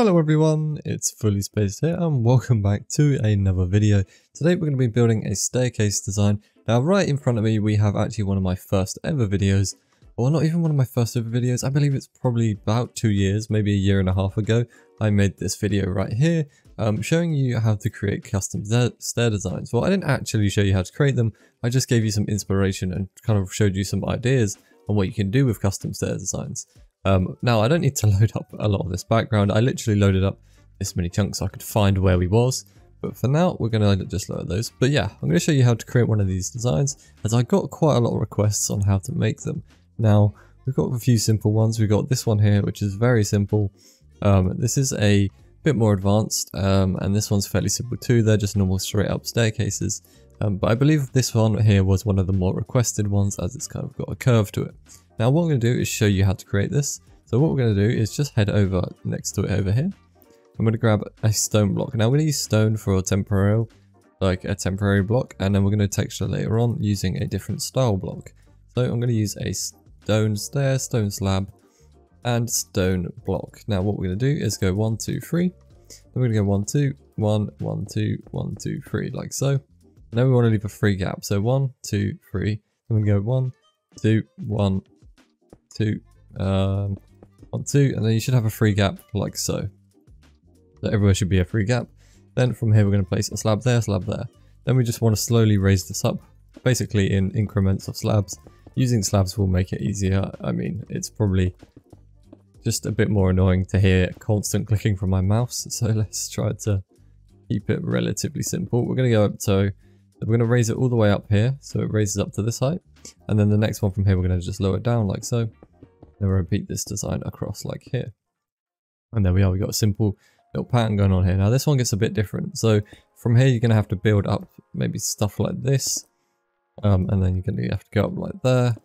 Hello everyone, it's Fully Spaced here and welcome back to another video. Today we're going to be building a staircase design. Now right in front of me we have actually one of my first ever videos, or not even one of my first ever videos, I believe it's probably about two years, maybe a year and a half ago. I made this video right here, um, showing you how to create custom stair designs. Well I didn't actually show you how to create them, I just gave you some inspiration and kind of showed you some ideas on what you can do with custom stair designs. Um, now I don't need to load up a lot of this background. I literally loaded up this many chunks so I could find where we was. But for now, we're going to just load those. But yeah, I'm going to show you how to create one of these designs as I got quite a lot of requests on how to make them. Now, we've got a few simple ones. We've got this one here, which is very simple. Um, this is a bit more advanced um, and this one's fairly simple too. They're just normal straight up staircases. Um, but I believe this one here was one of the more requested ones as it's kind of got a curve to it. Now what I'm going to do is show you how to create this. So what we're going to do is just head over next to it over here. I'm going to grab a stone block. Now we're going to use stone for a temporary, like a temporary block, and then we're going to texture later on using a different style block. So I'm going to use a stone stair, stone slab, and stone block. Now what we're going to do is go one, two, three. Then we're going to go one, two, one, one, two, one, two, three, like so. And then we want to leave a free gap. So one, two, three. I'm going to go one, two, one, two, um, one, two, and then you should have a free gap like so. So everywhere should be a free gap. Then from here we're going to place a slab there, slab there. Then we just want to slowly raise this up, basically in increments of slabs. Using slabs will make it easier. I mean, it's probably just a bit more annoying to hear constant clicking from my mouse. So let's try to keep it relatively simple. We're going to go up to, we're going to raise it all the way up here. So it raises up to this height. And then the next one from here, we're going to just lower it down like so. Then we'll repeat this design across like here. And there we are, we got a simple little pattern going on here. Now this one gets a bit different. So from here, you're going to have to build up maybe stuff like this. Um, and then you're going to have to go up like there.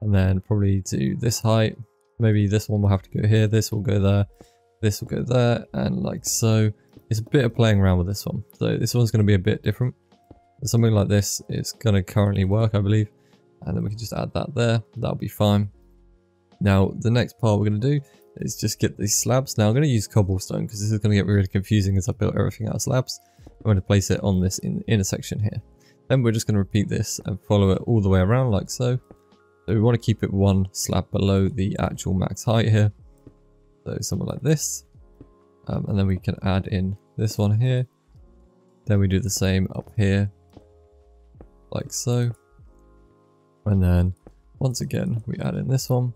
And then probably to this height. Maybe this one will have to go here. This will go there. This will go there. And like so. It's a bit of playing around with this one. So this one's going to be a bit different. Something like this is going to currently work, I believe and then we can just add that there. That'll be fine. Now the next part we're going to do is just get these slabs. Now i'm going to use cobblestone because this is going to get really confusing as i built everything out of slabs. I'm going to place it on this in intersection here. Then we're just going to repeat this and follow it all the way around like so. So we want to keep it one slab below the actual max height here. So something like this. Um, and then we can add in this one here. Then we do the same up here like so and then once again, we add in this one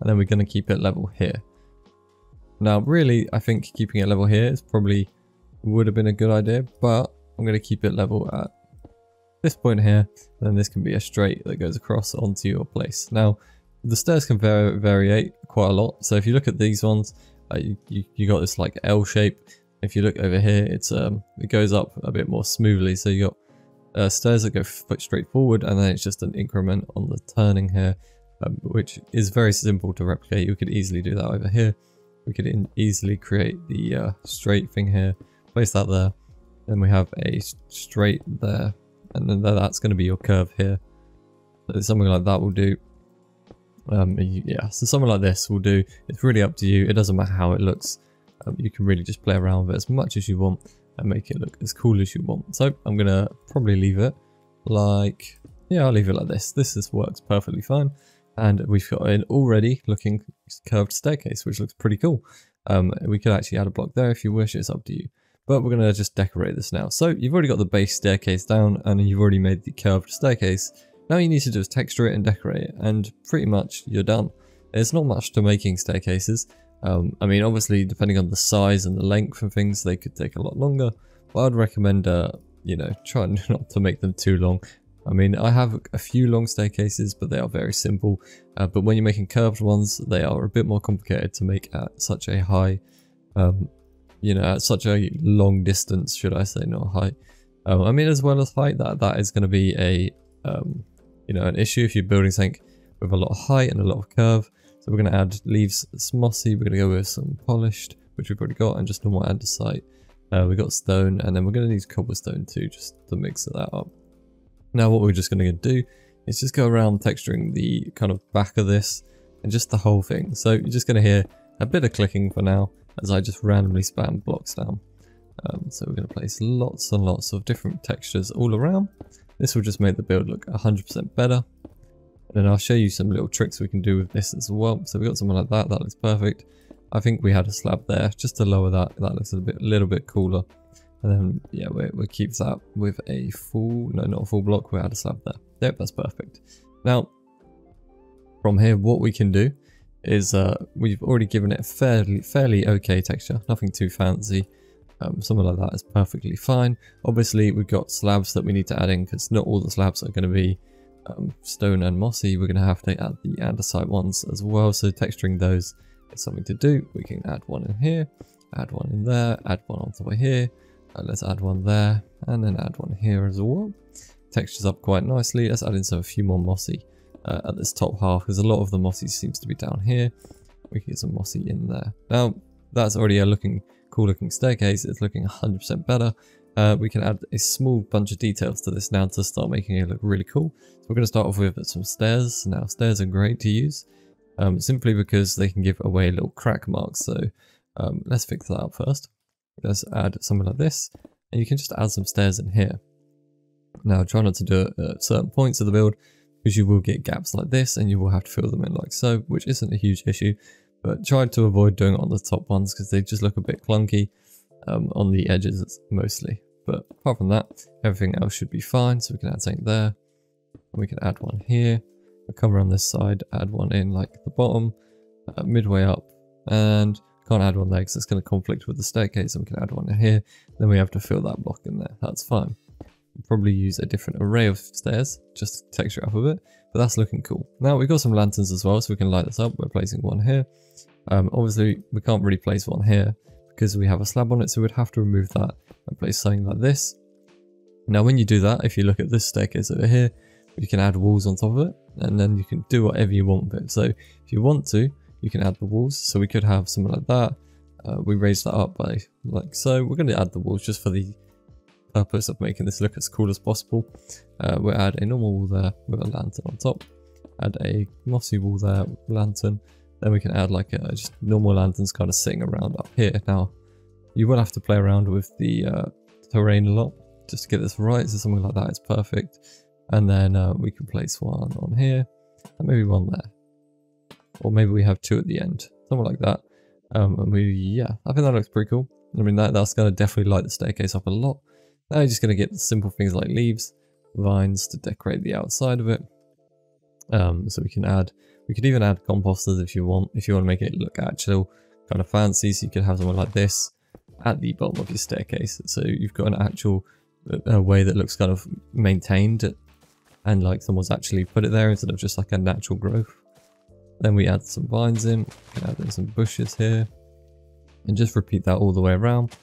and then we're going to keep it level here. Now, really, I think keeping it level here is probably would have been a good idea, but I'm going to keep it level at this point here. Then this can be a straight that goes across onto your place. Now, the stairs can vary, vary quite a lot. So if you look at these ones, uh, you, you, you, got this like L shape. If you look over here, it's um, it goes up a bit more smoothly. So you got uh, stairs that go straight forward and then it's just an increment on the turning here um, which is very simple to replicate. You could easily do that over here. We could easily create the uh, straight thing here place that there then we have a straight there and then that's going to be your curve here. So something like that will do. Um, yeah so something like this will do. It's really up to you. It doesn't matter how it looks. Um, you can really just play around with it as much as you want and make it look as cool as you want. So I'm going to probably leave it like, yeah, I'll leave it like this. This is, works perfectly fine. And we've got an already looking curved staircase, which looks pretty cool. Um, we could actually add a block there if you wish, it's up to you. But we're going to just decorate this now. So you've already got the base staircase down and you've already made the curved staircase. Now you need to just texture it and decorate it and pretty much you're done. There's not much to making staircases. Um, I mean, obviously, depending on the size and the length and things, they could take a lot longer. But I'd recommend, uh, you know, try not to make them too long. I mean, I have a few long staircases, but they are very simple. Uh, but when you're making curved ones, they are a bit more complicated to make at such a high, um, you know, at such a long distance, should I say, not height. Um, I mean, as well as height, that that is going to be a, um, you know, an issue if you're building something with a lot of height and a lot of curve. We're going to add leaves mossy. We're going to go with some polished, which we've already got, and just normal andesite. Uh, we got stone, and then we're going to use cobblestone too, just to mix that up. Now what we're just going to do is just go around texturing the kind of back of this and just the whole thing. So you're just going to hear a bit of clicking for now, as I just randomly spam blocks down. Um, so we're going to place lots and lots of different textures all around. This will just make the build look 100% better. And then I'll show you some little tricks we can do with this as well. So we've got something like that, that looks perfect. I think we had a slab there just to lower that. That looks a bit, little bit cooler. And then, yeah, we we'll keep that with a full, no, not a full block, we had a slab there. Yep, that's perfect. Now, from here, what we can do is uh, we've already given it a fairly, fairly okay texture, nothing too fancy. Um, something like that is perfectly fine. Obviously, we've got slabs that we need to add in because not all the slabs are going to be um, stone and mossy. We're going to have to add the andesite ones as well. So texturing those is something to do. We can add one in here, add one in there, add one on top of here. Uh, let's add one there and then add one here as well. Textures up quite nicely. Let's add in some a few more mossy uh, at this top half because a lot of the mossy seems to be down here. We can get some mossy in there. Now that's already a looking cool looking staircase. It's looking 100% better. Uh, we can add a small bunch of details to this now to start making it look really cool. So we're going to start off with some stairs. Now stairs are great to use um, simply because they can give away little crack marks. So um, let's fix that up first. Let's add something like this and you can just add some stairs in here. Now try not to do it at certain points of the build because you will get gaps like this and you will have to fill them in like so, which isn't a huge issue. But try to avoid doing it on the top ones because they just look a bit clunky um, on the edges mostly. But apart from that, everything else should be fine. So we can add something there. We can add one here. Come around this side, add one in like the bottom, uh, midway up, and can't add one there because it's going to conflict with the staircase. And we can add one here. Then we have to fill that block in there. That's fine. We'll probably use a different array of stairs just to texture it up a bit. But that's looking cool. Now we've got some lanterns as well, so we can light this up. We're placing one here. Um, obviously, we can't really place one here because we have a slab on it, so we'd have to remove that and place something like this. Now, when you do that, if you look at this staircase over here, you can add walls on top of it, and then you can do whatever you want with it. So if you want to, you can add the walls. So we could have something like that. Uh, we raise that up by like so. We're going to add the walls just for the purpose of making this look as cool as possible. Uh, we'll add a normal wall there with a lantern on top. Add a mossy wall there, with lantern. Then we can add like a just normal lanterns kind of sitting around up here. Now, you will have to play around with the uh, terrain a lot just to get this right. So something like that is perfect. And then uh, we can place one on here and maybe one there. Or maybe we have two at the end, something like that. Um, and we, yeah, I think that looks pretty cool. I mean, that, that's going to definitely light the staircase up a lot. Now you're just going to get simple things like leaves, vines to decorate the outside of it. Um, so we can add, we could even add composters if you want, if you want to make it look actual, kind of fancy. So you could have someone like this at the bottom of your staircase. So you've got an actual uh, way that looks kind of maintained and like someone's actually put it there instead of just like a natural growth. Then we add some vines in, we can add in some bushes here and just repeat that all the way around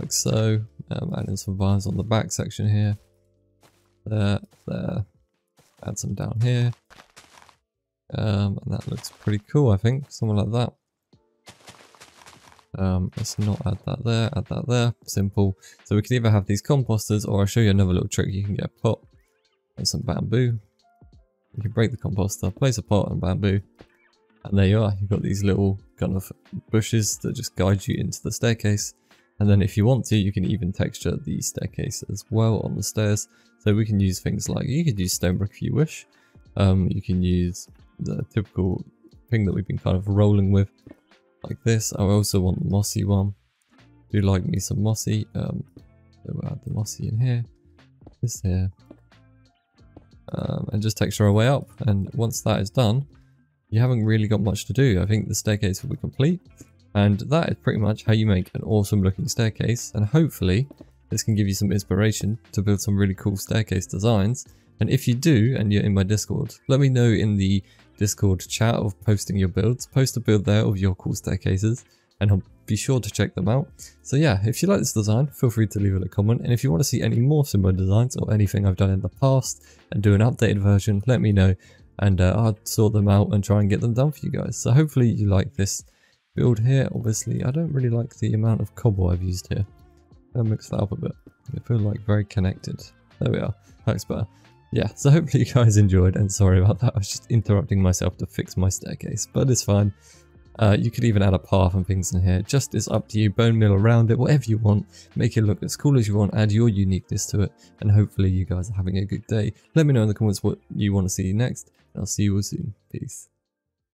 like so. Um, add some vines on the back section here. There, there. Add some down here. Um, and that looks pretty cool, I think. Something like that. Um, let's not add that there, add that there. Simple. So we can either have these composters or I'll show you another little trick. You can get a pot and some bamboo. You can break the composter, place a pot and bamboo. And there you are. You've got these little kind of bushes that just guide you into the staircase. And then if you want to, you can even texture the staircase as well on the stairs. So we can use things like, you could use stone brick if you wish. Um, you can use the typical thing that we've been kind of rolling with, like this. I also want the mossy one. Do like me some mossy. Um, so we'll add the mossy in here, this here, um, and just texture our way up. And once that is done, you haven't really got much to do. I think the staircase will be complete. And that is pretty much how you make an awesome looking staircase. And hopefully this can give you some inspiration to build some really cool staircase designs. And if you do, and you're in my Discord, let me know in the Discord chat of posting your builds. Post a build there of your cool staircases and I'll be sure to check them out. So yeah, if you like this design, feel free to leave it a comment. And if you want to see any more similar designs or anything I've done in the past and do an updated version, let me know. And uh, I'll sort them out and try and get them done for you guys. So hopefully you like this build here. Obviously, I don't really like the amount of cobble I've used here. I'll mix that up a bit. I feel like very connected. There we are. That's better. Yeah, so hopefully you guys enjoyed and sorry about that. I was just interrupting myself to fix my staircase, but it's fine. Uh, you could even add a path and things in here. Just it's up to you. Bone meal around it, whatever you want. Make it look as cool as you want. Add your uniqueness to it. And hopefully you guys are having a good day. Let me know in the comments what you want to see next. And I'll see you all soon. Peace.